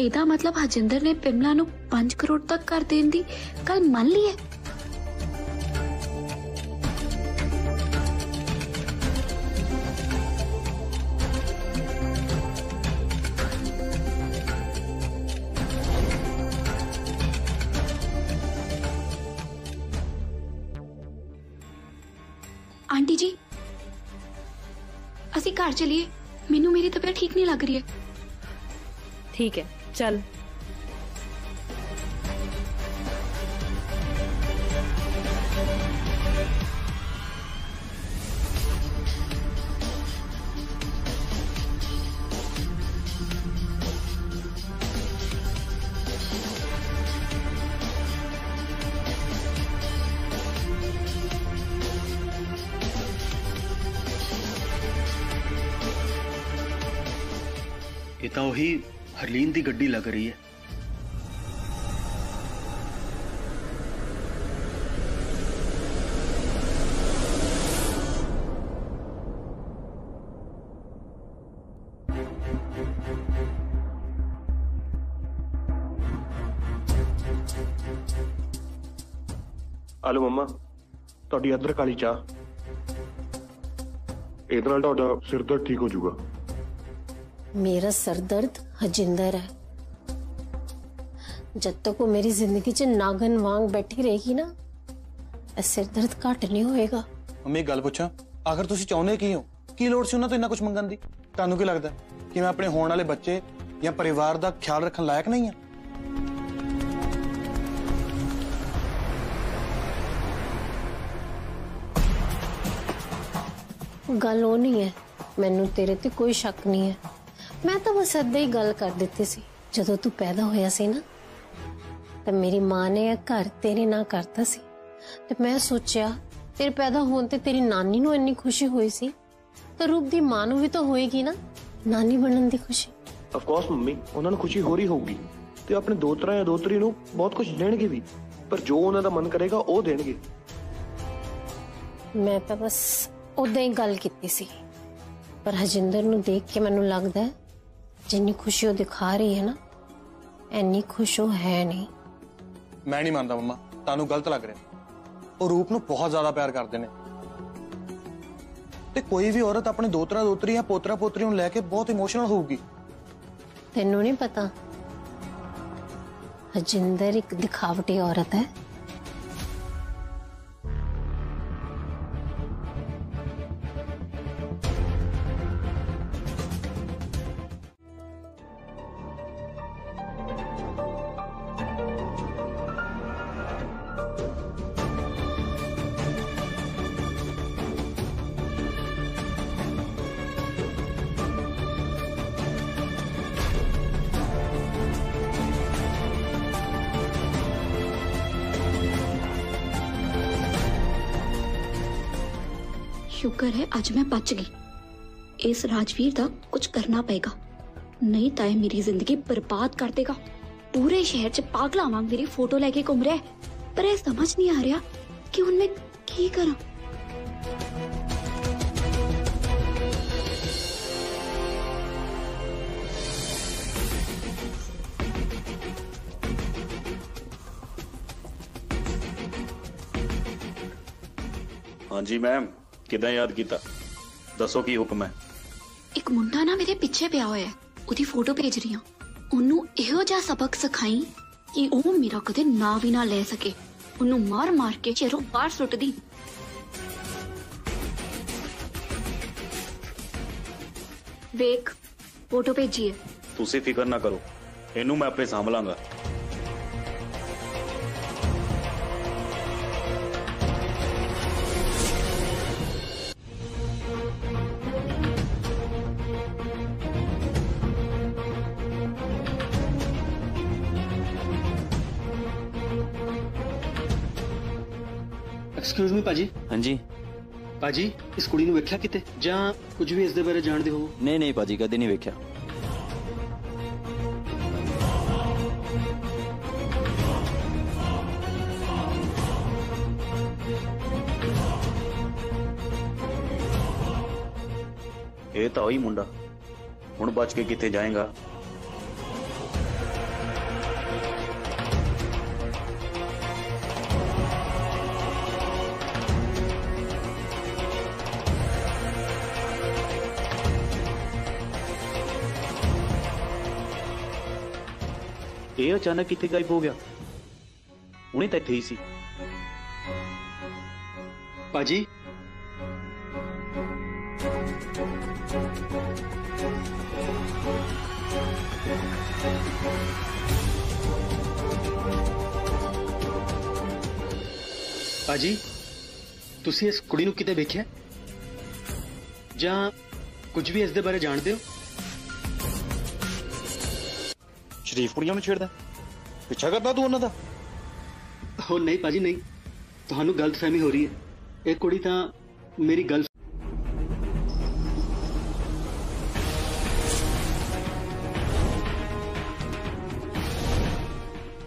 ਇਹਦਾ ਮਤਲਬ ਹਜਿੰਦਰ ਨੇ ਪਿਮਲਾ ਨੂੰ 5 ਕਰੋੜ ਤੱਕ ਕਰ ਦੇਣ ਦੀ ਗੱਲ ਮੰਨ ਲਈ ਹੈ ਆਂਟੀ ਜੀ ਅਸੀਂ ਘਰ ਚਲੀਏ ਮੈਨੂੰ ਮੇਰੀ ਤਬੀਅਤ ਠੀਕ ਨਹੀਂ ਲੱਗ ਰਹੀ ਹੈ ਠੀਕ ਹੈ चल। ये तो ही ਹਰਲੀਨ ਦੀ ਗੱਡੀ ਲੱਗ ਰਹੀ ਹੈ ਆਲੋ ਮੰਮਾ ਤੁਹਾਡੀ ਅਦਰਕ ਵਾਲੀ ਚਾਹ ਇਹਦੇ ਨਾਲ ਤੁਹਾਡਾ ਸਿਰ ਦਰਦ ਠੀਕ ਹੋ ਜਾਊਗਾ मेरा सर दर्द हजिंदर है जब तक वो मेरी जिंदगी च नागन वांग बैठी रहेगी ना ਇਹ ਸਿਰ ਦਰਦ ਘੱਟ ਨਹੀਂ ਹੋਏਗਾ ਮੰਮੀ ਇੱਕ ਗੱਲ ਪੁੱਛਾਂ ਆਖਰ ਤੁਸੀਂ ਚਾਹੁੰਦੇ ਕੀ ਹੋ ਕੀ ਲੋੜ ਸੀ ਉਹਨਾਂ ਤੋਂ ਇੰਨਾ ਕੁਝ ਮੰਗਣ ਦੀ ਤੁਹਾਨੂੰ ਕੀ ਲੱਗਦਾ ਕਿ ਮੈਂ ਆਪਣੇ ਹੋਣ ਵਾਲੇ ਬੱਚੇ ਜਾਂ ਪਰਿਵਾਰ ਦਾ ਖਿਆਲ ਰੱਖਣ ਲਾਇਕ ਨਹੀਂ ਹਾਂ ਗੱਲ ਉਹ ਨਹੀਂ ਹੈ ਮੈਨੂੰ ਤੇਰੇ ਤੇ ਕੋਈ ਸ਼ੱਕ ਨਹੀਂ ਹੈ ਮੈਂ ਤਾਂ ਬਸ ਏਦਾਂ ਹੀ ਗੱਲ ਕਰ ਦਿੱਤੀ ਸੀ ਜਦੋਂ ਤੂੰ ਪੈਦਾ ਹੋਇਆ ਸੀ ਨਾ ਤਾਂ ਮੇਰੀ ਮਾਂ ਨੇ ਇਹ ਘਰ ਤੇਰੇ ਨਾਲ ਕਰਤਾ ਸੀ ਤੇ ਮੈਂ ਸੋਚਿਆ ਤੇਰੇ ਪੈਦਾ ਹੋਣ ਤੇ ਤੇਰੀ ਨਾਨੀ ਨੂੰ ਇੰਨੀ ਖੁਸ਼ੀ ਹੋਈ ਸੀ ਤਾਂ ਰੂਪ ਦੀ ਮਾਂ ਨੂੰ ਵੀ ਤਾਂ ਹੋਏਗੀ ਨਾ ਨਾਨੀ ਬਣਨ ਦੀ ਖੁਸ਼ੀ ਆਫ ਕੋਰਸ ਮੰਮੀ ਉਹਨਾਂ ਨੂੰ ਖੁਸ਼ੀ ਹੋ ਰਹੀ ਹੋਊਗੀ ਤੇ ਆਪਣੇ ਦੋਤਰਾ ਜਾਂ ਦੋਤਰੀ ਨੂੰ ਬਹੁਤ ਕੁਝ ਦੇਣਗੇ ਵੀ ਪਰ ਜੋ ਉਹਨਾਂ ਦਾ ਮਨ ਕਰੇਗਾ ਉਹ ਦੇਣਗੇ ਮੈਂ ਤਾਂ ਬਸ ਉਦਾਂ ਹੀ ਗੱਲ ਕੀਤੀ ਸੀ ਪਰ ਹਜਿੰਦਰ ਨੂੰ ਦੇਖ ਕੇ ਮੈਨੂੰ ਲੱਗਦਾ ਹੈ ਜਿੰਨੀ ਖੁਸ਼ੀ ਉਹ ਦਿਖਾ ਰਹੀ ਹੈ ਨਾ ਐਨੀ ਖੁਸ਼ ਉਹ ਹੈ ਨਹੀਂ ਮੈਂ ਨਹੀਂ ਮੰਨਦਾ ਮੰਮਾ ਤੁਹਾਨੂੰ ਗਲਤ ਲੱਗ ਰਿਹਾ ਉਹ ਰੂਪ ਨੂੰ ਬਹੁਤ ਜ਼ਿਆਦਾ ਪਿਆਰ ਕਰਦੇ ਨੇ ਤੇ ਕੋਈ ਵੀ ਔਰਤ ਆਪਣੇ ਦੋਤਰਾ ਦੋਤਰੀ ਜਾਂ ਪੋਤਰਾ ਪੋਤਰੀ ਨੂੰ ਲੈ ਕੇ ਬਹੁਤ ਇਮੋਸ਼ਨਲ ਹੋਊਗੀ ਤੈਨੂੰ ਨਹੀਂ ਪਤਾ ਹਜਿੰਦਰ ਇੱਕ ਦਿਖਾਵਟੀ ਔਰਤ ਹੈ ਸ਼ੁਕਰ ਹੈ ਅੱਜ ਮੈਂ ਬਚ ਗਈ ਇਸ ਰਾਜਵੀਰ ਦਾ ਕੁਝ ਕਰਨਾ ਪਏਗਾ ਨਹੀਂ ਤਾਂ ਇਹ ਮੇਰੀ ਜ਼ਿੰਦਗੀ ਬਰਬਾਦ ਕਰ ਦੇਗਾ ਪੂਰੇ ਸ਼ਹਿਰ 'ਚ ਪਾਗਲਾਂ ਵਾਂਗ ਮੇਰੀ ਫੋਟੋ ਲੈ ਕੇ ਘੁੰਮ ਰਿਹਾ ਹੈ ਪਰ ਇਹ ਸਮਝ ਨਹੀਂ ਆ ਰਿਹਾ ਕਿ ਹੁਣ ਮੈਂ ਕੀ ਕਰਾਂ ਹਾਂਜੀ ਮੈਮ ਕਿਦਾਂ ਯਾਦ ਕੀਤਾ? ਦੱਸੋ ਕੀ ਹੁਕਮ ਹੈ? ਇੱਕ ਮੁੰਡਾ ਨਾ ਮੇਰੇ ਪਿੱਛੇ ਪਿਆ ਹੋਇਆ ਹੈ। ਉਹਦੀ ਫੋਟੋ ਭੇਜ ਰਹੀ ਹਾਂ। ਉਹਨੂੰ ਇਹੋ ਜਿਹਾ ਸਬਕ ਸਿਖਾਈ ਕਿ ਉਹ ਮੇਰਾ ਕਦੇ ਨਾਂ ਵੀ ਨਾ ਲੈ ਸਕੇ। ਉਹਨੂੰ ਮਾਰ ਮਾਰ ਕੇ ਚਿਹਰੋਂ ਬਾਹਰ ਸੁੱਟਦੀ। ਵੇਖ ਫੋਟੋ ਭੇਜੀ ਹੈ। ਤੁਸੀਂ ਫਿਕਰ ਨਾ ਕਰੋ। ਇਹਨੂੰ ਮੈਂ ਆਪੇ ਸਾਂਭ ਐਕਸਕਿਊਜ਼ ਮੀ ਭਾਜੀ ਹਾਂਜੀ ਭਾਜੀ ਇਸ ਕੁੜੀ ਨੂੰ ਵੇਖਿਆ ਕਿਤੇ ਜਾਂ ਕੁਝ ਵੀ ਇਸ ਦੇ ਬਾਰੇ ਜਾਣਦੇ ਹੋ ਨਹੀਂ ਨਹੀਂ ਭਾਜੀ ਕਦੇ ਨਹੀਂ ਵੇਖਿਆ ਇਹ ਤਾਂ ਉਹੀ ਮੁੰਡਾ ਹੁਣ ਬਚ ਕੇ ਕਿੱਥੇ ਜਾਏਗਾ ਇਹ ਅਚਾਨਕ ਕਿੱਥੇ ਗਾਇਬ ਹੋ ਗਿਆ ਹੁਣੇ ਤਾਂ ਇੱਥੇ ਹੀ ਸੀ पाजी ਪਾਜੀ ਤੁਸੀਂ ਇਸ ਕੁੜੀ ਨੂੰ ਕਿਤੇ ਵੇਖਿਆ ਜਾਂ ਕੁਝ ਵੀ ਇਸ ਦੇ ਬਾਰੇ ਜਾਣਦੇ ਹੋ ਸ਼ਰੀਫ ਕੁੜੀਆਂ ਨੂੰ ਛੇੜਦਾ ਪਿੱਛਾ ਕਰਦਾ ਤੂੰ ਉਹਨਾਂ ਦਾ ਹੋ ਨਹੀਂ ਪਾਜੀ ਨਹੀਂ ਤੁਹਾਨੂੰ ਗਲਤਫਹਿਮੀ ਹੋ ਰਹੀ ਹੈ ਇਹ ਕੁੜੀ ਤਾਂ ਮੇਰੀ ਗਰਲ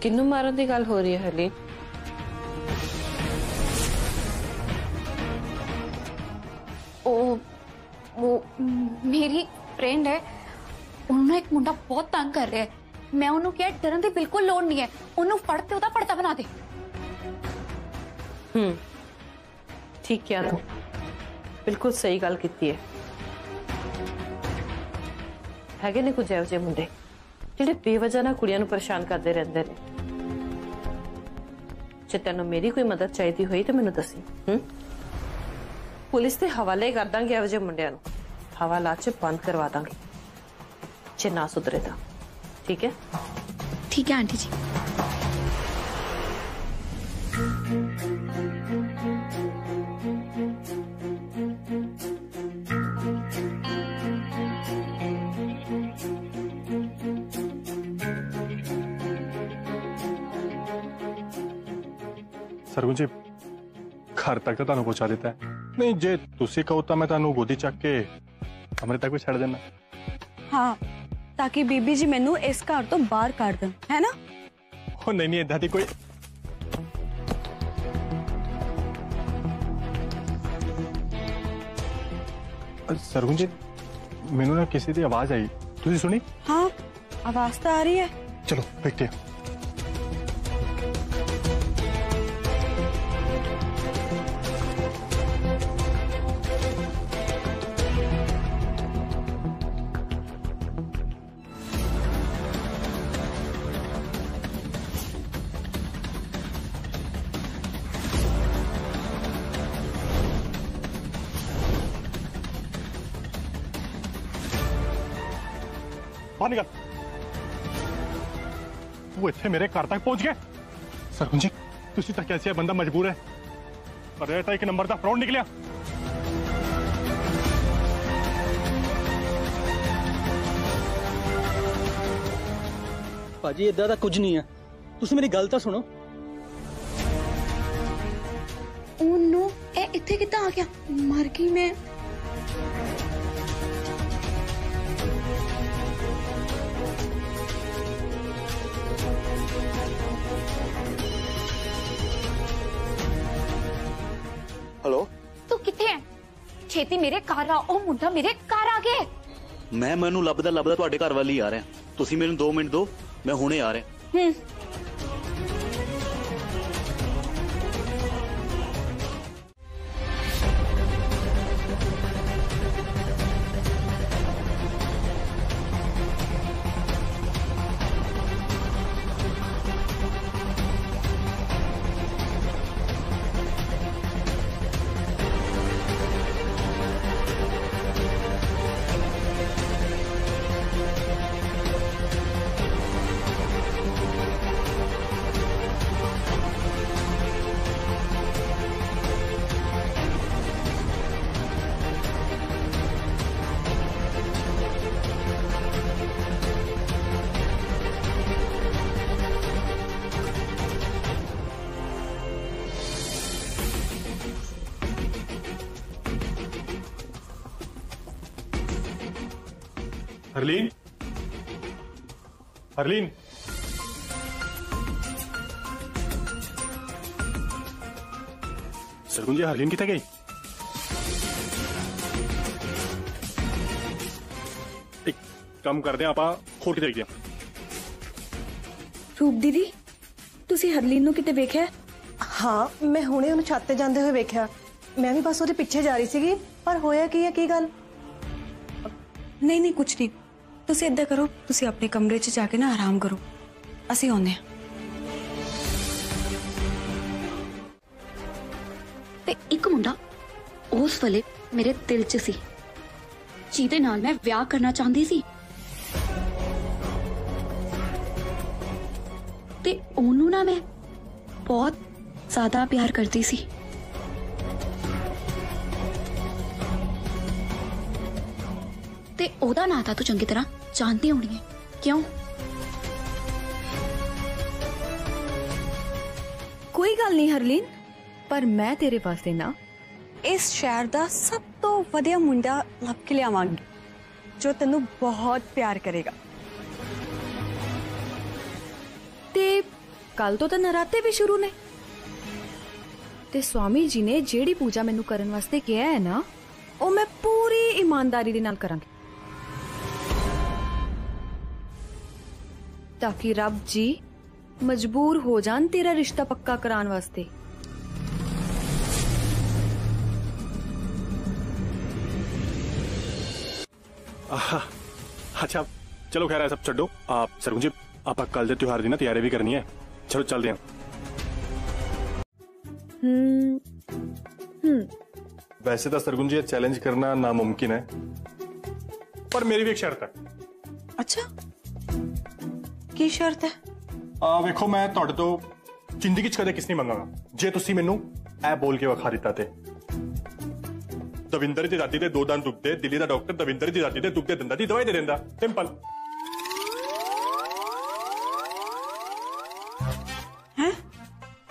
ਕਿੰਨੂੰ ਮਾਰਨ ਦੀ ਗੱਲ ਹੋ ਰਹੀ ਹੈ ਹਰਲੀਨ ਉਹ ਉਹ ਮੇਰੀ ਫਰੈਂਡ ਹੈ ਉਹਨੂੰ ਇੱਕ ਮੁੰਡਾ ਬਹੁਤ ਤੰਗ ਕਰ ਰਿਹਾ ਹੈ ਮੈਂ ਉਹਨੂੰ ਕਿਹਾ ਡਰਨ ਦੀ ਬਿਲਕੁਲ ਲੋੜ ਨਹੀਂ ਹੈ ਉਹਨੂੰ ਫੜ ਤੇ ਉਹਦਾ ਪਰਦਾ ਬਣਾ ਦੇ ਹੂੰ ਠੀਕ ਕਿਹਾ ਤੂੰ ਬਿਲਕੁਲ ਸਹੀ ਗੱਲ ਕੀਤੀ ਹੈ ਹੈਗੇ ਨੇ ਕੁਝ ਇਹੋ ਜਿਹੇ ਮੁੰਡੇ ਜਿਹੜੇ ਬੇਵਜ੍ਹਾ ਨਾਲ ਕੁੜੀਆਂ ਨੂੰ ਪਰੇਸ਼ਾਨ ਕਰਦੇ ਰਹਿੰਦੇ ਨੇ ਜੇ ਤੈਨੂੰ ਮੇਰੀ ਕੋਈ ਮਦਦ ਚਾਹੀਦੀ ਹੋਈ ਤਾਂ ਮੈਨੂੰ ਦੱਸੀ ਹੂੰ ਪੁਲਿਸ ਦੇ ਹਵਾਲੇ ਕਰ ਦਾਂਗੇ ਇਹੋ ਜਿਹੇ ਮੁੰਡਿਆਂ ਨੂੰ ਹਵਾਲਾ ਚ ਬੰਦ ਕਰਵਾ ਦਾਂਗੇ ਜੇ ਨਾ ਸੁਧਰੇ ਤਾਂ ਠੀਕ ਹੈ ਠੀਕ ਹੈ ਆਂਟੀ ਜੀ ਸਰਗੁਣ ਜੀ ਘਰ ਤੱਕ ਤਾਂ ਤੁਹਾਨੂੰ ਪਹੁੰਚਾ ਦਿੱਤਾ ਹੈ ਨਹੀਂ ਜੇ ਤੁਸੀਂ ਕਹੋ ਤਾਂ ਮੈਂ ਤੁਹਾਨੂੰ ਗੋਦੀ ਚੱਕ ਕੇ ਕਮਰੇ ਤੱਕ ਵੀ ਛੱਡ ਦੇਣਾ ਹਾਂ ਤਾਂ ਕਿ ਬੀਬੀ ਜੀ ਮੈਨੂੰ ਇਸ ਘਰ ਤੋਂ ਬਾਹਰ ਕੱਢ ਦੇਣ ਹੈ ਨਾ ਉਹ ਨਹੀਂ ਨਹੀਂ ਇਦਾਂ ਦੀ ਕੋਈ ਅ, ਸਰਗੁਣ ਜੀ ਮੈਨੂੰ ਨਾ ਕਿਸੇ ਦੀ ਆਵਾਜ਼ ਆਈ ਤੁਸੀਂ ਸੁਣੀ ਹਾਂ ਆਵਾਜ਼ ਤਾਂ ਆ ਰਹੀ ਹੈ ਚਲੋ ਵੇਖਦੇ ਉਹ ਇੱਥੇ ਮੇਰੇ ਘਰ ਤੱਕ ਪਹੁੰਚ ਗਏ ਸਰਗੁਣ ਜੀ ਤੁਸੀਂ ਤਾਂ ਕੈਸੇ ਬੰਦਾ ਮਜਬੂਰ ਹੈ ਪਰ ਇਹ ਤਾਂ ਇੱਕ ਨੰਬਰ ਦਾ ਫਰਾਡ ਨਿਕਲਿਆ ਪਾਜੀ ਇਦਾਂ ਦਾ ਕੁਝ ਨਹੀਂ ਹੈ ਤੁਸੀਂ ਮੇਰੀ ਗੱਲ ਤਾਂ ਸੁਣੋ ਉਹਨੂੰ ਇਹ ਇੱਥੇ ਕਿੱਦਾਂ ਆ ਗਿਆ ਮਰ ਗਈ ਮੈਂ ਹੈਲੋ ਤੂੰ ਕਿੱਥੇ ਹੈ ਛੇਤੀ ਮੇਰੇ ਘਰ ਆ ਉਹ ਮੁੰਡਾ ਮੇਰੇ ਘਰ ਆ ਗਿਆ ਹੈ। ਮੈਂ ਮੈਨੂੰ ਲੱਭਦਾ ਲੱਭਦਾ ਤੁਹਾਡੇ ਘਰ ਵੱਲ ਹੀ ਆ ਰਿਹਾ ਤੁਸੀਂ ਮੈਨੂੰ 2 ਮਿੰਟ ਦਿਓ ਮੈਂ ਹੁਣੇ ਆ ਰਿਹਾ ਹੂੰ हरलीन सरगुन जी हरलीन कितने गई एक ਕੰਮ ਕਰਦੇ ਆ ਆਪਾਂ ਹੋਰ ਕਿਤੇ ਗਿਆ ਰੂਪ ਦੀਦੀ ਤੁਸੀਂ ਹਰਲੀਨ ਨੂੰ ਕਿਤੇ ਵੇਖਿਆ ਹਾਂ ਮੈਂ ਹੁਣੇ ਉਹਨੂੰ ਛੱਤ ਤੇ ਜਾਂਦੇ ਹੋਏ ਵੇਖਿਆ ਮੈਂ ਵੀ ਬਸ ਉਹਦੇ ਪਿੱਛੇ ਜਾ ਰਹੀ ਸੀਗੀ ਪਰ ਹੋਇਆ ਕੀ ਹੈ ਕੀ ਗੱਲ ਨਹੀਂ ਨਹੀਂ ਕੁਝ ਨਹੀਂ ਤੁਸੀਂ ਏਦਾਂ ਕਰੋ ਤੁਸੀਂ ਆਪਣੇ ਕਮਰੇ 'ਚ ਜਾ ਕੇ ਨਾ ਆਰਾਮ ਕਰੋ ਅਸੀਂ ਆਉਂਦੇ ਹਾਂ ਤੇ ਇੱਕ ਮੁੰਡਾ ਉਸ ਵੇਲੇ ਮੇਰੇ ਦਿਲ 'ਚ ਸੀ ਜਿਹਦੇ ਨਾਲ ਮੈਂ ਵਿਆਹ ਕਰਨਾ ਚਾਹੁੰਦੀ ਸੀ ਤੇ ਉਹਨੂੰ ਨਾ ਮੈਂ ਬਹੁਤ ਜ਼ਿਆਦਾ ਪਿਆਰ ਕਰਦੀ ਸੀ ਤੇ ਉਹਦਾ ਨਾਂ ਤਾਂ ਤੂੰ ਚੰਗੀ ਤਰ੍ਹਾਂ ਜਾਣਦੀ ਹੋਣੀ ਹੈ ਕਿਉਂ ਕੋਈ ਗੱਲ ਨਹੀਂ ਹਰਲੀਨ ਪਰ ਮੈਂ ਤੇਰੇ ਵਾਸਤੇ ਨਾ ਇਸ ਸ਼ਹਿਰ ਦਾ ਸਭ ਤੋਂ ਵਧੀਆ ਮੁੰਡਾ ਲੱਭ ਕੇ ਲਿਆਵਾਂਗੀ ਜੋ ਤੈਨੂੰ ਬਹੁਤ ਪਿਆਰ ਕਰੇਗਾ ਤੇ ਕੱਲ ਤੋਂ ਤਾਂ ਨਰਾਤੇ ਵੀ ਸ਼ੁਰੂ ਨੇ ਤੇ ਸਵਾਮੀ ਜੀ ਨੇ ਜਿਹੜੀ ਪੂਜਾ ਮੈਨੂੰ ਕਰਨ ਵਾਸਤੇ ਕਿਹਾ ਹੈ ਨਾ ਉਹ ਮੈਂ ਪੂਰੀ ਇਮਾਨਦਾਰੀ ਦੇ ਨਾਲ ਕਰਾਂਗੀ ताकि रब जी मजबूर हो जान तेरा रिश्ता पक्का कराने वास्ते। अच्छा चलो खैर है सब छोड़ो आप सर मुझे आप कल जो त्योहार की ना तैयारी भी करनी है। चलो चलते हैं। हम्म, हम्म। वैसे तो सरगुन जी चैलेंज करना नामुमकिन है। पर मेरी भी एक शर्त है। अच्छा? ਕੀ ਸ਼ਰਤ ਹੈ ਆ ਵੇਖੋ ਮੈਂ ਤੁਹਾਡੇ ਤੋਂ ਜ਼ਿੰਦਗੀ 'ਚ ਕਦੇ ਕਿਸ ਨਹੀਂ ਮੰਗਾਂਗਾ ਜੇ ਤੁਸੀਂ ਮੈਨੂੰ ਇਹ ਬੋਲ ਕੇ ਵਿਖਾ ਦਿੱਤਾ ਤੇ ਦਵਿੰਦਰ ਦੀ ਦਾਦੀ ਦੇ ਦੋ ਦੰਦ ਦੁਖਦੇ ਦਿੱਲੀ ਦਾ ਡਾਕਟਰ ਦਵਿੰਦਰ ਦੀ ਦਾਦੀ ਦੇ ਦੁਖਦੇ ਦੰਦਾਂ ਦੀ ਦਵਾਈ ਦੇ ਦਿੰਦਾ ਸਿੰਪਲ ਹੈ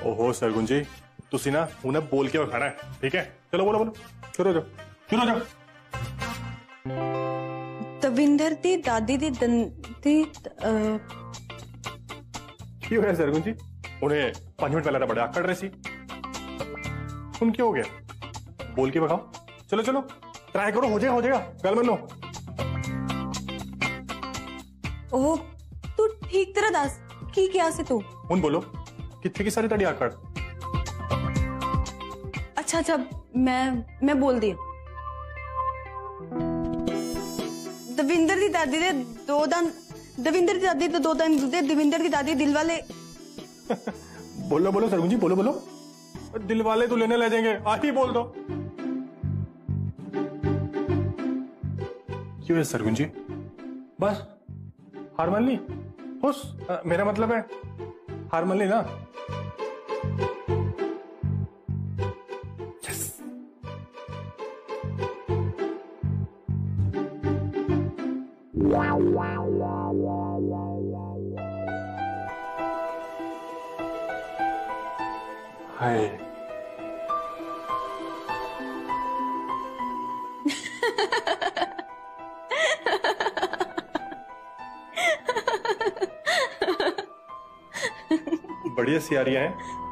ਓਹੋ ਸਰਗੁਣ ਜੀ ਤੁਸੀਂ ਨਾ ਹੁਣ ਇਹ ਬੋਲ ਕੇ ਵਿਖਾਣਾ ਹੈ ਠੀਕ ਹੈ ਚਲੋ ਬੋਲੋ ਬੋਲੋ ਸ਼ੁਰੂ ਹੋ ਜਾਓ ਸ਼ੁਰੂ ਹੋ ਜਾਓ ਦਵਿੰਦਰ ਦੀ ਦਾਦੀ ਦੀ ਦੰਦੀ की हो सरगुन जी? उन्हें पाँच मिनट पहले तो बड़े आकड़ रहे उन क्यों हो गया? बोल के बताओ। चलो चलो। ट्राई करो हो जाएगा हो जाएगा। गल मनो ओह तू ठीक तरह दस। की क्या से तू? उन बोलो कितने की सारी तड़ी आकड़ अच्छा अच्छा मैं मैं बोल दी। दविंदर दी दादी दे दो दंद दविंदर की दादी तो दो टाइम दूध दे देविंदर की दादी दिल वाले। बोलो बोलो सरगुन जी बोलो बोलो। दिल वाले तो लेने ले जाएँगे आज ही बोल दो। क्यों है सरगुन जी बस। हार मान ली खुश मेरा मतलब है हार मान ली ना? हाय बढ़िया सियारियाँ हैं।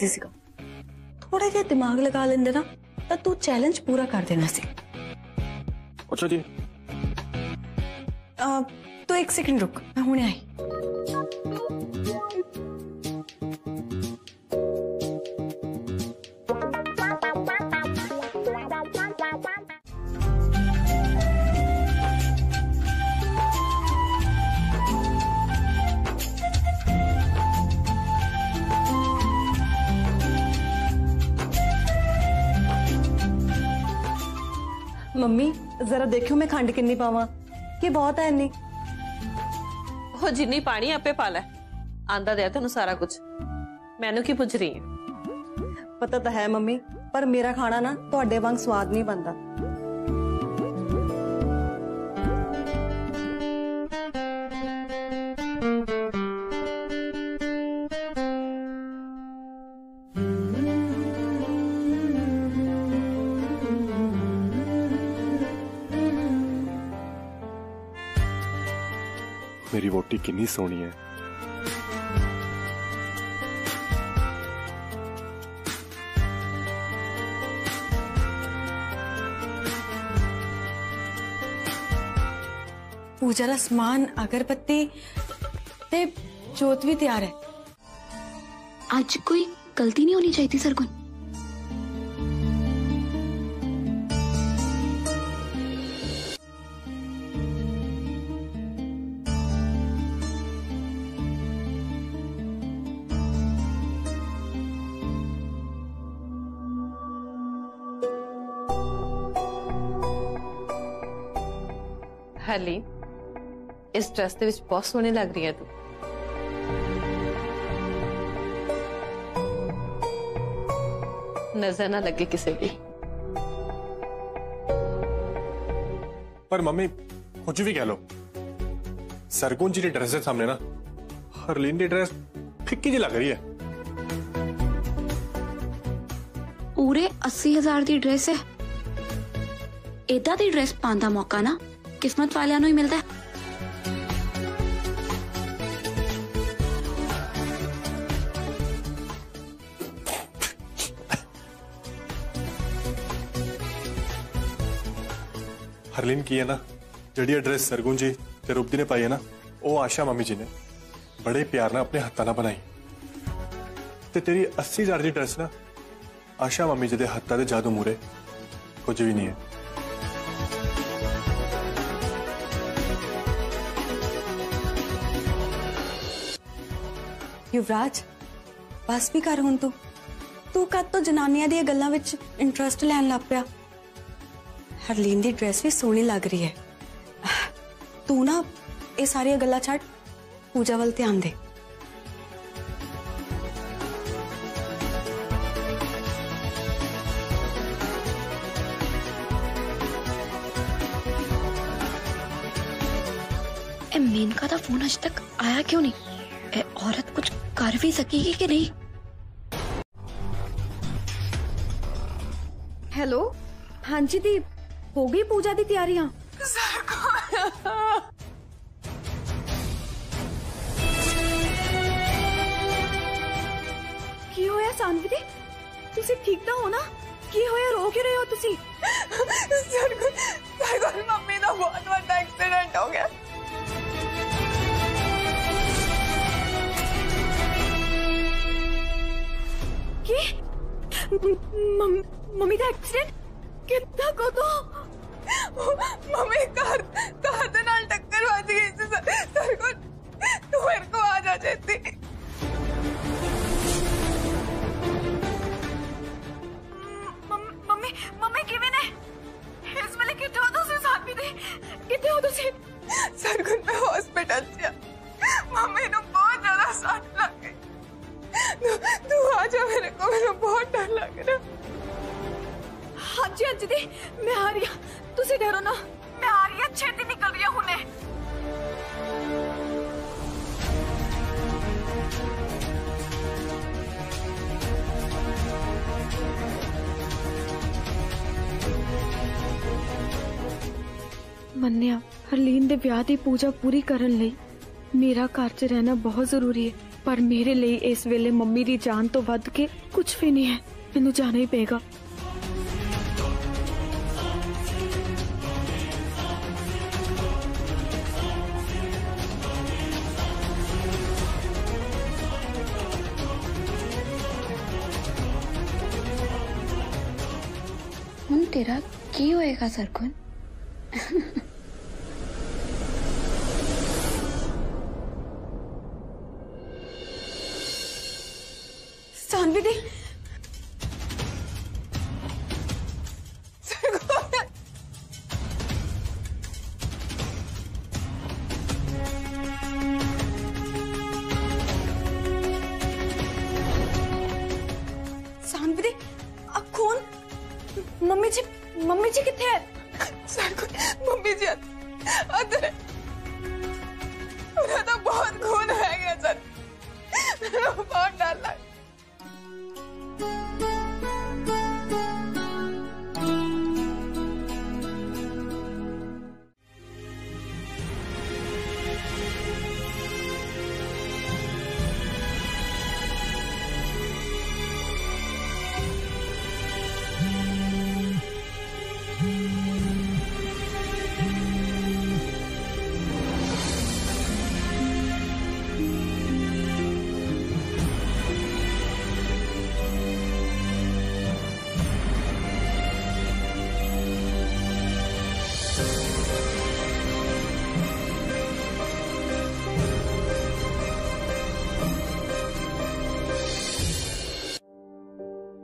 इजी सीखा थोड़ा क्या दिमाग लगा लेने ना तो तू चैलेंज पूरा कर देना से अच्छा जी। तो एक सेकंड रुक मैं हूँ आई। ਮੰਮੀ ਜ਼ਰਾ ਦੇਖਿਓ ਮੈਂ ਖੰਡ ਕਿੰਨੀ ਪਾਵਾਂ ਕਿ ਬਹੁਤ ਹੈ ਇੰਨੀ ਉਹ ਜਿੰਨੀ ਪਾਣੀ ਆਪੇ ਪਾ ਲੈ ਆਂਦਾ ਦੇ ਤੈਨੂੰ ਸਾਰਾ ਕੁਝ ਮੈਨੂੰ ਕੀ ਪੁੱਛ ਰਹੀ ਹੈ ਪਤਾ ਤਾਂ ਹੈ ਮੰਮੀ ਪਰ ਮੇਰਾ ਖਾਣਾ ਨਾ ਤੁਹਾਡੇ ਵਾਂਗ ਸਵਾਦ ਨਹੀਂ ਬਣਦਾ ਕਿੰਨੀ ਸੋਹਣੀ ਹੈ पूजा का समान अगरबत्ती जोत भी तैयार है। आज कोई गलती नहीं होनी चाहिए सरगुन ਸਰਗੁਣ ਹਰਲੀ ਇਸ ਡਰੈਸ ਦੇ ਵਿੱਚ ਬਹੁਤ ਸੋਹਣੀ ਲੱਗ ਰਹੀ ਹੈ ਤੂੰ ਨਜ਼ਰ ਨਾ ਲੱਗੇ ਕਿਸੇ ਦੀ पर मम्मी कुछ भी कह लो सरगुन जी की ड्रेस के सामने ना हरलीन की ड्रेस फिक्की जी लग रही है ਪੂਰੇ 80000 ਦੀ ਡਰੈਸ ਹੈ ਇਦਾਂ ਦੀ ਡਰੈਸ ਪਾਉਣ ਦਾ ਮੌਕਾ ਨਾ किस्मत वाले ही मिलता है। हरलीन की है ना? जड़ी एड्रेस सरगुन जी रूपदी ने पाई है ना? वो आशा मामी जी ने। बड़े प्यार ना अपने हाथों बनाई। ते तेरी अस्सी हज़ार की ड्रेस ना? आशा मामी जी के हाथों के जादू मूरे। कुछ भी नहीं है। है ਯੁਵਰਾਜ ਬਸ ਵੀ ਕਰ ਹੁਣ ਤੂੰ ਤੂੰ ਕਦ ਤੋਂ ਜਨਾਨੀਆਂ ਦੀਆਂ ਗੱਲਾਂ ਵਿੱਚ ਇੰਟਰਸਟ ਲੈਣ ਲੱਗ ਪਿਆ ਹਰਲੀਨ ਦੀ ਡਰੈਸ ਵੀ ਸੋਹਣੀ ਲੱਗ ਰਹੀ ਹੈ ਤੂੰ ਨਾ ਇਹ ਸਾਰੀਆਂ ਗੱਲਾਂ ਛੱਡ ਪੂਜਾ ਵੱਲ ਧਿਆਨ ਦੇ ਇਹ ਮੇਨਕਾ ਦਾ ਫੋਨ ਅਜ ਤੱਕ ਆਇਆ ਕਿਉਂ ਨਹੀਂ ਇਹ ਔਰਤ ਕੁਝ ਕਰ ਵੀ ਸਕੇਗੀ ਕਿ ਨਹੀਂ ਹੈਲੋ ਹਾਂਜੀ ਦੀ ਹੋ ਗਈ ਪੂਜਾ ਦੀ ਤਿਆਰੀਆਂ ਕੀ ਹੋਇਆ ਸਾਨਵੀ ਦੀ ਤੁਸੀਂ ਠੀਕ ਤਾਂ ਹੋ ਨਾ ਕੀ ਹੋਇਆ ਰੋ ਕਿਉਂ ਰਹੇ ਹੋ ਤੁਸੀਂ सरगुन सरगुन मम्मी का बहुत बड़ा एक्सीडेंट हो गया ਕੀ ਮੰਮ- ਮੰਮੀ ਦਾ ਐਕਸੀਡੈਂਟ ਕਿੱਦਾਂ ਕਦੋਂ मम्मी कार कार ਦੇ ਨਾਲ ਟੱਕਰ ਵੱਜ ਗਈ ਸੀ ਸਰ सरगुन तू मेरे को आ जा छेती ਮੰਮ- ਮੰਮੀ ਮੰਮੀ ਕਿਵੇਂ ਨੇ ਇਸ ਵੇਲੇ ਕਿੱਥੇ ਹੋ ਤੁਸੀਂ ਸਾਨਵੀ ਦੇ ਕਿੱਥੇ ਹੋ ਤੁਸੀਂ सरगुन मैं हॉस्पिटल से मम्मी ਨੂੰ ਬਹੁਤ ਜ਼ਿਆਦਾ ਸੱਟ ਲੱਗ ਗਈ तू तू आ जा मेरे को मेरा बहुत डर लग रहा ਹਾਂਜੀ ਹਾਂਜੀ ਦੀ ਮੈਂ ਆ ਰਹੀ ਹਾਂ ਤੁਸੀਂ ਡਰੋ ਨਾ ਮੈਂ ਆ ਰਹੀ ਹਾਂ ਛੇਤੀ ਨਿਕਲ ਰਹੀ ਹਾਂ ਹੁਣੇ ਮੰਨਿਆ ਹਰਲੀਨ ਦੇ ਵਿਆਹ ਦੀ ਪੂਜਾ ਪੂਰੀ ਕਰਨ ਲਈ ਮੇਰਾ ਘਰ 'ਚ ਰਹਿਣਾ ਬਹੁਤ ਜ਼ਰੂਰੀ ਹੈ ਪਰ ਮੇਰੇ ਲਈ ਇਸ ਵੇਲੇ ਮੰਮੀ ਦੀ ਜਾਨ ਤੋਂ ਵੱਧ ਕੇ ਕੁਝ ਵੀ ਨਹੀਂ ਹੈ ਮੈਨੂੰ ਜਾਣਾ ਹੀ ਪਏਗਾ ਹੁਣ ਤੇਰਾ ਕੀ ਹੋਏਗਾ ਸਰਗੁਣ जानवी दी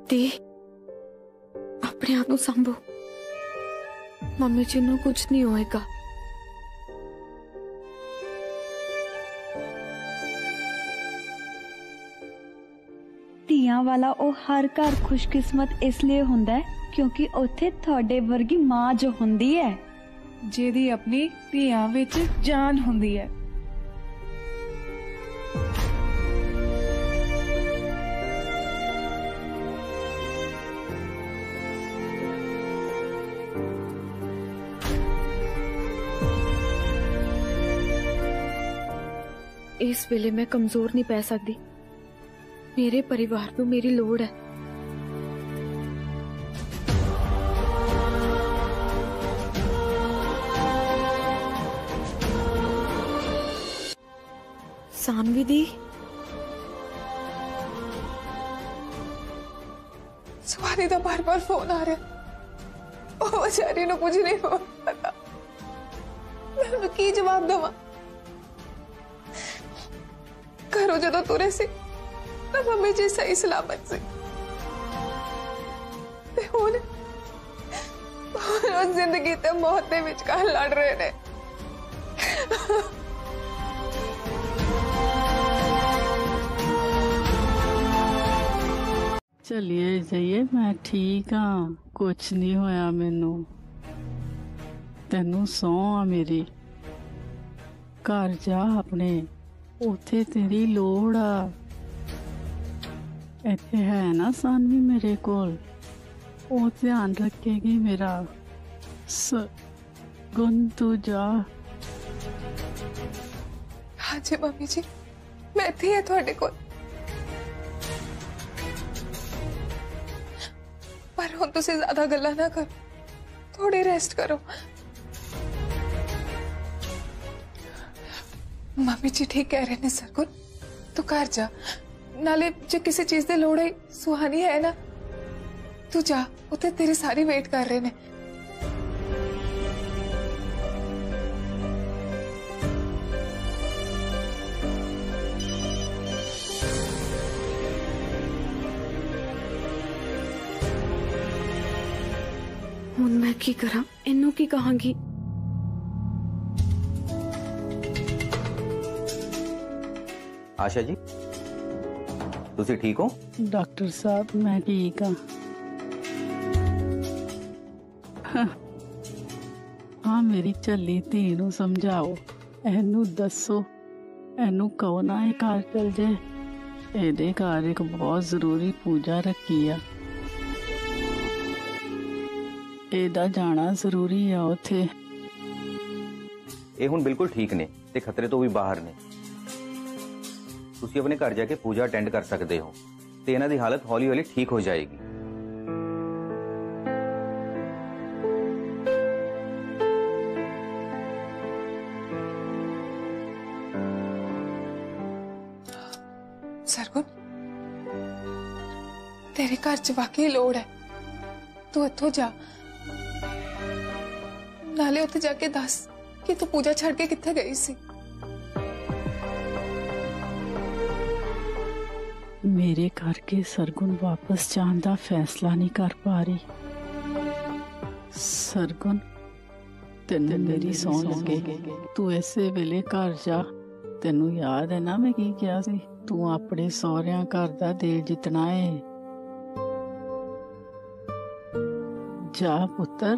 ਦੀ ਆਪਣੇ ਆਪ ਨੂੰ ਸੰਭੋ ਮੰਮੀ ਜੀ ਨੂੰ ਕੁਝ ਨਹੀਂ ਹੋਏਗਾ ਧੀਆਂ ਵਾਲਾ ਉਹ ਹਰ ਘਰ ਖੁਸ਼ਕਿਸਮਤ ਇਸ ਲਈ ਹੁੰਦਾ ਹੈ ਕਿਉਂਕਿ ਉੱਥੇ ਤੁਹਾਡੇ ਵਰਗੀ ਮਾਂ ਜੋ ਹੁੰਦੀ ਹੈ ਜਿਹਦੀ ਆਪਣੀ ਧੀਆਂ ਵਿੱਚ ਜਾਨ ਹੁੰਦੀ ਹੈ ਇਸ ਵੇਲੇ ਮੈਂ ਕਮਜ਼ੋਰ ਨਹੀਂ ਪੈ ਸਕਦੀ ਮੇਰੇ ਪਰਿਵਾਰ ਨੂੰ ਮੇਰੀ ਲੋੜ ਹੈ ਸਾਨਵੀ ਦੀ ਸਵਾਰੀ ਦਾ ਬਾਰ-ਬਾਰ ਫੋਨ ਆ ਰਿਹਾ ਉਹ ਵਿਚਾਰੀ ਨੂੰ ਕੁਝ ਨਹੀਂ ਹੋ ਪਤਾ ਮੈਂ ਉਹਨੂੰ ਕੀ ਜਵਾਬ ਦੇਵਾਂ ਘਰੋਂ ਜਦੋਂ ਤੁਰੇ ਸੀ ਤਾਂ ਮੰਮੀ ਜੀ ਸਹੀ ਸਲਾਮਤ ਸੀ ਤੇ ਹੁਣ ਹੁਣ ਉਹ ਜ਼ਿੰਦਗੀ ਤੇ ਮੌਤ ਦੇ ਵਿਚਕਾਰ ਲੜ ਰਹੇ ਨੇ ਚੱਲੀਏ ਜਾਈਏ ਮੈਂ ਠੀਕ ਹਾਂ ਕੁਛ ਨਹੀਂ ਹੋਇਆ ਮੈਨੂੰ ਤੈਨੂੰ ਸੌਂ ਆ ਮੇਰੀ ਘਰ ਜਾ ਆਪਣੇ ਉੱਥੇ ਤੇਰੀ ਲੋੜ ਆ ਇੱਥੇ ਹੈ ਨਾ ਸਾਨਵੀ ਮੇਰੇ ਕੋਲ ਉਹ ਧਿਆਨ ਰੱਖੇਗੀ ਮੇਰਾ ਸ ਗੁੰਨ ਤੂੰ ਜਾ ਹਾਂਜੀ ਮੰਮੀ ਜੀ ਮੈਂ ਇੱਥੇ ਹੀ ਹਾਂ ਤੁਹਾਡੇ ਕੋਲ ਪਰ ਹੁਣ ਤੁਸੀਂ ਜ਼ਿਆਦਾ ਗੱਲਾਂ ਨਾ ਕਰੋ ਥੋੜੀ ਰੈਸਟ ਕਰੋ ਮੰਮੀ ਜੀ ਠੀਕ ਕਹਿ ਰਹੇ ਨੇ ਸਰਗੁਣ ਤੂੰ ਘਰ ਜਾ ਨਾਲੇ ਜੇ ਕਿਸੇ ਚੀਜ਼ ਦੀ ਲੋੜ ਹੈ ਸੁਹਾਨੀ ਹੈ ਨਾ ਤੂੰ ਜਾ ਉੱਥੇ ਤੇਰੀ ਸਾਰੀ ਵੇਟ ਕਰ ਰਹੇ ਨੇ ਹੁਣ ਮੈਂ ਕੀ ਕਰਾਂ ਇਹਨੂੰ ਕੀ ਕਹਾਂਗੀ ਆਸ਼ਾ ਜੀ ਤੁਸੀਂ ਠੀਕ ਹੋ ਡਾਕਟਰ ਸਾਹਿਬ ਮੈਂ ਠੀਕ ਹਾਂ ਹਾਂ ਮੇਰੀ ਝੱਲੀ ਧੀ ਨੂੰ ਸਮਝਾਓ ਇਹਨੂੰ ਦੱਸੋ ਇਹਨੂੰ ਕਹੋ ਨਾ ਇਹ ਘਰ ਚਲ ਜੇ ਇਹਦੇ ਘਰ ਇੱਕ ਬਹੁਤ ਜ਼ਰੂਰੀ ਪੂਜਾ ਰੱਖੀ ਆ ਇਹਦਾ ਜਾਣਾ ਜ਼ਰੂਰੀ ਆ ਉੱਥੇ ਇਹ ਹੁਣ ਬਿਲਕੁਲ ਠੀਕ ਨੇ ਤੇ ਖਤਰੇ ਤੋਂ ਵੀ ਬਾਹਰ ਨੇ ਤੁਸੀਂ ਆਪਣੇ ਘਰ ਜਾ ਕੇ ਪੂਜਾ ਅਟੈਂਡ ਕਰ ਸਕਦੇ ਹੋ ਤੇ ਇਹਨਾਂ ਦੀ ਹਾਲਤ ਹੌਲੀ-ਹੌਲੀ ਠੀਕ ਹੋ ਜਾਏਗੀ ਸਰਗੁਣ ਤੇਰੇ ਘਰ ਚ ਵਾਕਈ ਲੋੜ ਹੈ ਤੂੰ ਇੱਥੋਂ ਜਾ ਨਾਲੇ ਉੱਥੇ ਜਾ ਕੇ ਦੱਸ ਕਿ ਤੂੰ ਪੂਜਾ ਛੱਡ ਕੇ ਕਿੱਥੇ ਗਈ ਸੀ ਮੇਰੇ ਕਰਕੇ ਸਰਗੁਣ ਵਾਪਸ ਜਾਣ ਦਾ ਫੈਸਲਾ ਨਹੀਂ ਕਰ ਪਾ ਰਹੀ ਸਰਗੁਣ ਤੈਨੂੰ ਮੇਰੀ ਸੌਂ ਲੱਗੇ ਤੂੰ ਐਸੇ ਵੇਲੇ ਘਰ ਜਾ ਤੈਨੂੰ ਯਾਦ ਹੈ ਨਾ ਮੈਂ ਕੀ ਕਿਹਾ ਸੀ ਤੂੰ ਆਪਣੇ ਸਹੁਰਿਆਂ ਘਰ ਦਾ ਦਿਲ ਜਿੱਤਣਾ ਏ ਜਾ ਪੁੱਤਰ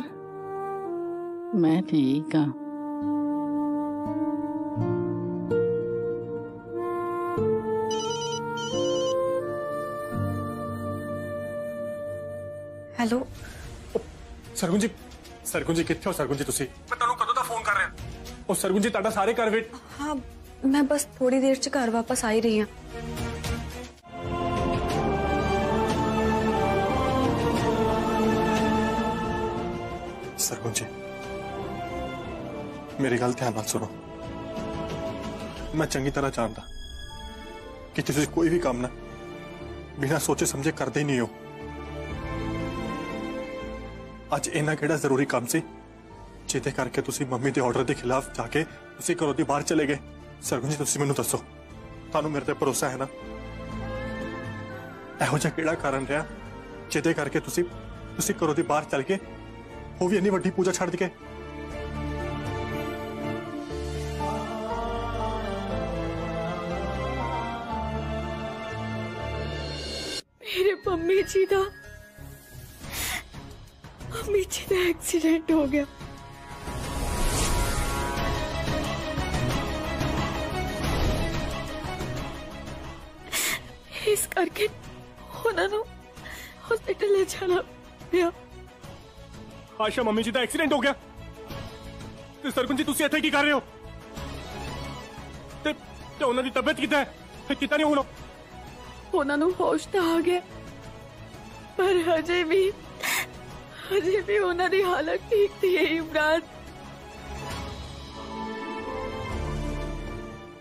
ਮੈਂ ਠੀਕ ਹਾਂ ਹੈਲੋ ਸਰਗੁਣ ਜੀ ਸਰਗੁਣ ਜੀ ਕਿੱਥੇ ਹੋ ਸਰਗੁਣ ਜੀ ਤੁਸੀਂ ਮੈਂ ਤੁਹਾਨੂੰ ਕਦੋਂ ਦਾ ਫੋਨ ਕਰ ਰਿਹਾ ਉਹ ਸਰਗੁਣ ਜੀ ਤੁਹਾਡਾ ਸਾਰੇ ਘਰ ਵੇਟ ਹਾਂ ਮੈਂ ਬਸ ਥੋੜੀ ਦੇਰ ਚ ਘਰ ਵਾਪਸ ਆ ਹੀ ਰਹੀ ਹਾਂ ਸਰਗੁਣ ਜੀ ਮੇਰੀ ਗੱਲ ਧਿਆਨ ਨਾਲ ਸੁਣੋ ਮੈਂ ਚੰਗੀ ਤਰ੍ਹਾਂ ਜਾਣਦਾ ਕਿ ਤੁਸੀਂ ਕੋਈ ਵੀ ਕੰਮ ਨਾ ਬਿਨਾਂ ਸੋਚੇ ਸਮਝੇ ਕਰਦੇ ਹੀ ਨਹੀਂ ਹੋ ਅੱਜ ਇਹਨਾਂ ਕਿਹੜਾ ਜ਼ਰੂਰੀ ਕੰਮ ਸੀ ਜਿਹਦੇ ਕਰਕੇ ਤੁਸੀਂ ਮੰਮੀ ਦੇ ਆਰਡਰ ਦੇ ਖਿਲਾਫ ਜਾ ਕੇ ਤੁਸੀਂ ਘਰੋਂ ਦੀ ਬਾਹਰ ਚਲੇ ਗਏ ਸਰਗੁਣ ਜੀ ਤੁਸੀਂ ਮੈਨੂੰ ਦੱਸੋ ਤੁਹਾਨੂੰ ਮੇਰੇ ਤੇ ਭਰੋਸਾ ਹੈ ਨਾ ਇਹੋ ਜਿਹਾ ਕਿਹੜਾ ਕਾਰਨ ਰਿਹਾ ਜਿਹਦੇ ਕਰਕੇ ਤੁਸੀਂ ਤੁਸੀਂ ਘਰੋਂ ਦੀ ਬਾਹਰ ਚੱਲ ਕੇ ਉਹ ਵੀ ਇੰਨੀ ਵੱਡੀ ਪੂਜਾ ਛੱਡ ਕੇ ਮੇਰੇ ਮੰਮੀ ਜੀ ਦਾ ਮੰਮੀ ਜੀ ਦਾ ਐਕਸੀਡੈਂਟ ਹੋ ਗਿਆ ਇਸ ਕਰਕੇ ਉਹਨਾਂ ਨੂੰ ਹਸਪੀਟਲ ਲੈ ਜਾਣਾ ਪਿਆ ਆਸ਼ਾ ਮੰਮੀ ਜੀ ਦਾ ਐਕਸੀਡੈਂਟ ਹੋ ਗਿਆ ਤੇ ਸਰਪੰਚ ਜੀ ਤੁਸੀਂ ਇੱਥੇ ਕੀ ਕਰ ਰਹੇ ਹੋ ਤੇ ਤੇ ਉਹਨਾਂ ਦੀ ਤਬੀਅਤ ਕਿੱਦਾਂ ਹੈ ਤੇ ਕਿੱਦਾਂ ਨਹੀਂ ਹੁਣ ਉਹ? ਉਹਨਾਂ ਨੂੰ ਹੋਸ਼ ਤਾਂ ਆ ਗਿਆ ਪਰ ਹਜੇ ਵੀ ਹਜੇ ਵੀ ਉਹਨਾਂ ਦੀ ਹਾਲਤ ਠੀਕ ਨਹੀਂ ਹੈ ਇਮਰਾਨ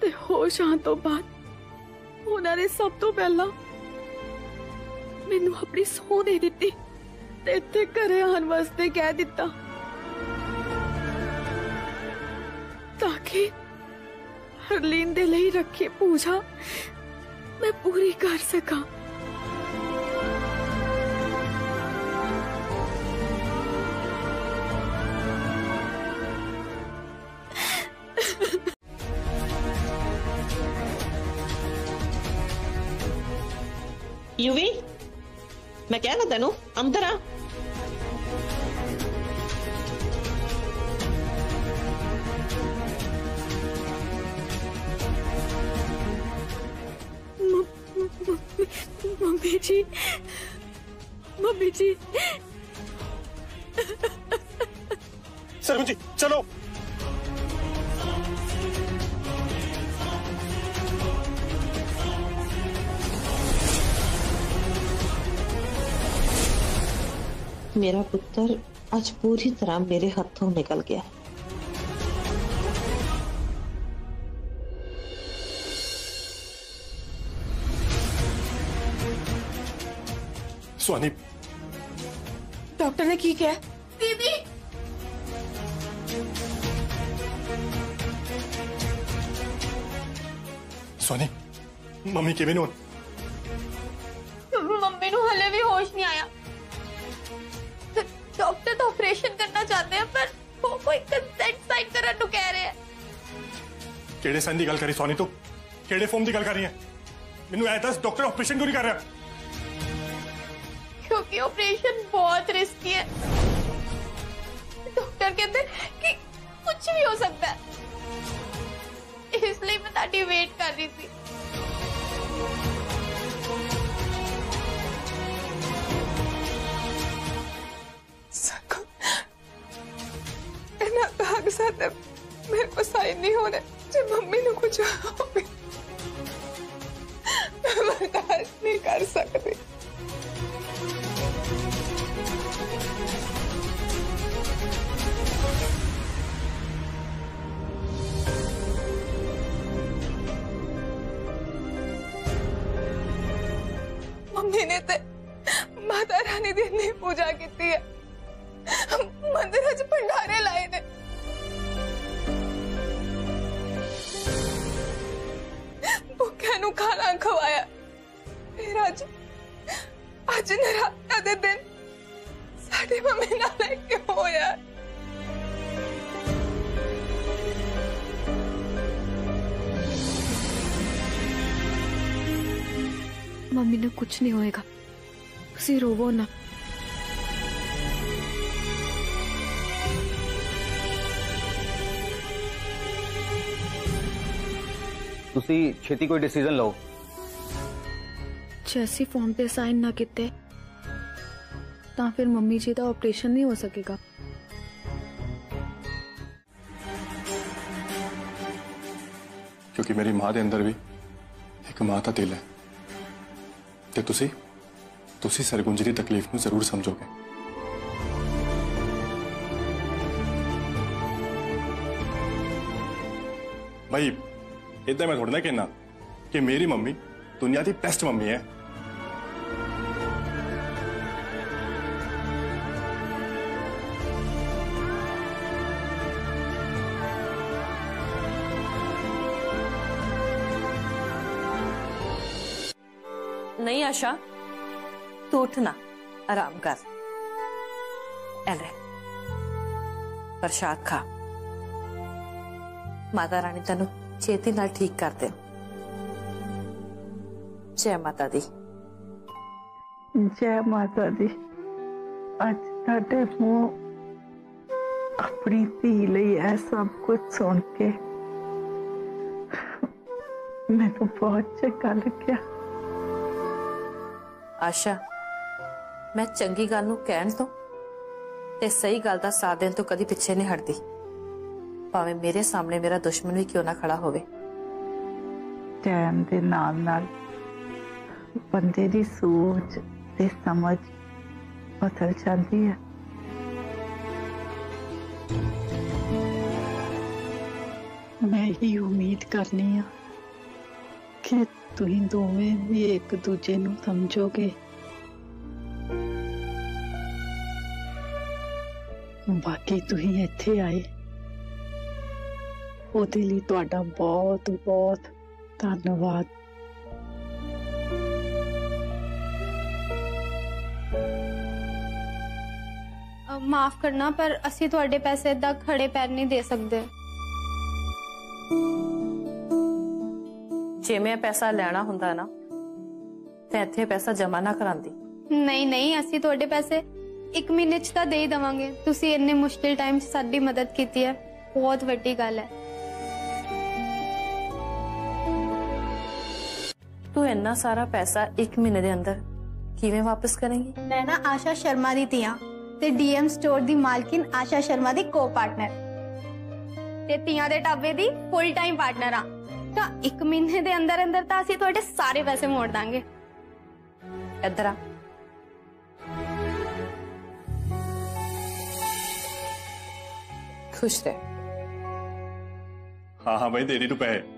ਤੇ ਹੋਸ਼ ਆਉਣ ਤੋਂ ਬਾਅਦ ਉਹਨਾਂ ਨੇ ਸਭ ਤੋਂ ਪਹਿਲਾਂ ਮੈਨੂੰ ਆਪਣੀ ਸਹੁੰ ਦੇ ਦਿੱਤੀ ਤੇ ਇੱਥੇ ਘਰੇ ਆਉਣ ਵਾਸਤੇ ਕਹਿ ਦਿੱਤਾ ਤਾਂ ਕਿ ਹਰਲੀਨ ਦੇ ਲਈ ਰੱਖੀ ਪੂਜਾ ਮੈਂ ਪੂਰੀ ਕਰ ਸਕਾਂ అనుకుంటాను అందరా मेरा पुत्र आज पूरी तरह मेरे हाथों निकल गया। स्वानी। डॉक्टर ने की क्या? दीदी स्वानी मम्मी के बिनोन मम्मी नु हले भी होश नहीं आया। ਆਇਆ ਤੇ ਡਾਕਟਰ ਤਾਂ ਆਪਰੇਸ਼ਨ ਕਰਨਾ ਚਾਹਦੇ ਆ ਪਰ ਉਹ ਕੋਈ ਕੰਸੈਂਟ ਸਾਈਨ ਕਰਨ ਨੂੰ ਕਹਿ ਰਹੇ ਆ ਕਿਹੜੇ ਸਾਈਨ ਦੀ ਗੱਲ ਕਰੀ ਸੁਹਾਨੀ ਤੂੰ ਕਿਹੜੇ ਫਾਰਮ ਦੀ ਗੱਲ ਕਰ ਰਹੀ ਹੈ ਮੈਨੂੰ ਐ ਦੱਸ ਡਾਕਟਰ ਆਪਰੇਸ਼ਨ ਕਿਉਂ ਨਹੀਂ ਕਰ ਰਿਹਾ ਕਿਉਂਕਿ ਆਪਰੇਸ਼ਨ ਬਹੁਤ ਰਿਸਕੀ ਹੈ ਡਾਕਟਰ ਕਹਿੰਦੇ ਕਿ ਕੁਝ ਵੀ ਹੋ ਸਕਦਾ ਹੈ ਇਸ ਲਈ ਮੈਂ ਤੁਹਾਡੀ ਵੇਟ ਕਰ ਰਹੀ मतलब मेरे को साइन नहीं हो रहा। जब मम्मी ने कुछ बर्दाश्त नहीं कर सकते। मम्मी ने तो माता रानी दिन पूजा की है ਭੁੱਖਿਆਂ ਨੂੰ ਖਾਣਾ ਖਵਾਇਆ ਫਿਰ ਅੱਜ ਅੱਜ ਨਰਾਤਾ ਦੇ ਦਿਨ ਸਾਡੀ ਮੰਮੀ ਨਾਲ ਇਹ ਕਿਉਂ ਹੋਇਆ ਮੰਮੀ ਨੂੰ ਕੁਝ ਨਹੀਂ ਹੋਏਗਾ ਤੁਸੀਂ ਰੋਵੋ ਨਾ ਤੁਸੀਂ ਛੇਤੀ ਕੋਈ ਡਿਸੀਜਨ ਲਓ ਜੈਸੀ ਫੋਨ ਤੇ ਸਾਈਨ ਨਾ ਕੀਤੇ ਤਾਂ ਫਿਰ ਮੰਮੀ ਜੀ ਦਾ ਆਪਰੇਸ਼ਨ ਨਹੀਂ ਹੋ ਸਕੇਗਾ ਕਿਉਂਕਿ ਮੇਰੀ ਮਾਂ ਦੇ ਅੰਦਰ ਵੀ ਇੱਕ ਮਾਂ ਦਾ ਦਿਲ ਹੈ ਤੇ ਤੁਸੀਂ ਤੁਸੀਂ ਸਰਗੁੰਜ ਦੀ ਤਕਲੀਫ ਨੂੰ ਜ਼ਰੂਰ ਸਮਝੋਗੇ ਭਾਈ इतना मैं थोड़ा ना कहना कि मेरी मम्मी दुनिया की बेस्ट मम्मी है। नहीं, आशा, तू उठना आराम कर। एलरे प्रसाद खा। माता रानी तनु ਛੇਤੀ ਨਾਲ ਠੀਕ ਕਰ ਦੇ ਜੈ ਮਾਤਾ ਦੀ ਜੈ ਮਾਤਾ ਦੀ ਅੱਜ ਤੁਹਾਡੇ ਮੂੰਹ ਆਪਣੀ ਧੀ ਲਈ ਇਹ ਸਭ ਕੁਝ ਸੁਣ ਕੇ ਮੈਨੂੰ ਬਹੁਤ ਚੰਗਾ ਲੱਗਿਆ ਆਸ਼ਾ ਮੈਂ ਚੰਗੀ ਗੱਲ ਨੂੰ ਕਹਿਣ ਤੋਂ ਤੇ ਸਹੀ ਗੱਲ ਦਾ ਸਾਥ ਦੇਣ ਤੋਂ ਕਦੀ ਪਿੱਛੇ ਨਹੀਂ ਹਟਦੀ ਭਾਵੇਂ ਮੇਰੇ ਸਾਹਮਣੇ ਮੇਰਾ ਦੁਸ਼ਮਣ ਵੀ ਕਿਉਂ ਨਾ ਖੜਾ ਹੋਵੇ ਟਾਈਮ ਦੇ ਨਾਲ ਨਾਲ ਬੰਦੇ ਦੀ ਸੋਚ ਤੇ ਸਮਝ ਬਦਲ ਜਾਂਦੀ ਹੈ ਮੈਂ ਹੀ ਉਮੀਦ ਕਰਨੀ ਆ ਕਿ ਤੁਸੀਂ ਦੋਵੇਂ ਵੀ ਇੱਕ ਦੂਜੇ ਨੂੰ ਸਮਝੋਗੇ ਬਾਕੀ ਤੁਸੀਂ ਇੱਥੇ ਆਏ ਉਹਦੇ ਲਈ ਤੁਹਾਡਾ ਬਹੁਤ ਬਹੁਤ ਧੰਨਵਾਦ ਮਾਫ ਕਰਨਾ ਪਰ ਅਸੀਂ ਤੁਹਾਡੇ ਪੈਸੇ ਏਦਾਂ ਖੜੇ ਪੈਰ ਨਹੀਂ ਦੇ ਸਕਦੇ ਜੇ ਮੈਂ ਪੈਸਾ ਲੈਣਾ ਹੁੰਦਾ ਨਾ ਤੇ ਇੱਥੇ ਪੈਸਾ ਜਮਾ ਨਾ ਕਰਾਂਦੀ ਨਹੀਂ ਨਹੀਂ ਅਸੀਂ ਤੁਹਾਡੇ ਪੈਸੇ 1 ਮਹੀਨੇ ਚ ਤਾਂ ਦੇ ਹੀ ਦਵਾਂਗੇ ਤੁਸੀਂ ਇੰਨੇ ਮੁਸ਼ਕਿਲ ਟਾਈਮ 'ਚ ਸਾਡੀ ਮਦਦ ਕੀਤੀ ਹੈ ਬਹੁਤ ਵੱਡੀ ਗੱਲ ਹੈ ਤੂੰ ਇੰਨਾ ਸਾਰਾ ਪੈਸਾ 1 ਮਹੀਨੇ ਦੇ ਅੰਦਰ ਕਿਵੇਂ ਵਾਪਸ ਕਰੇਂਗੀ ਮੈਂ ਨਾ ਆਸ਼ਾ ਸ਼ਰਮਾ ਦੀ ਧੀਆਂ ਤੇ ਡੀਐਮ ਸਟੋਰ ਦੀ ਮਾਲਕਿਨ ਆਸ਼ਾ ਸ਼ਰਮਾ ਦੀ ਕੋ ਪਾਰਟਨਰ ਤੇ ਧੀਆਂ ਦੇ ਢਾਬੇ ਦੀ ਫੁੱਲ ਟਾਈਮ ਪਾਰਟਨਰ ਆ ਤਾਂ 1 ਮਹੀਨੇ ਦੇ ਅੰਦਰ ਅੰਦਰ ਤਾਂ ਅਸੀਂ ਤੁਹਾਡੇ ਸਾਰੇ ਪੈਸੇ ਮੋੜ ਦਾਂਗੇ ਇੱਧਰ ਆ ਖੁਸ਼ ਰਹਿ हाँ हाँ भाई दे दी तू पैसे